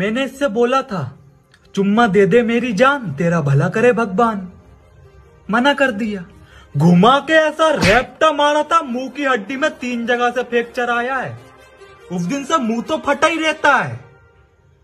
मैंने इससे बोला था, चुम्मा दे दे मेरी जान, तेरा भला करे भगवान। मना कर दिया। घुमा के ऐसा रेपटा मारा था, मुँह की हड्डी में तीन जगह से फ्रैक्चर आया है। उस दिन से मुँह तो फटा ही रहता है।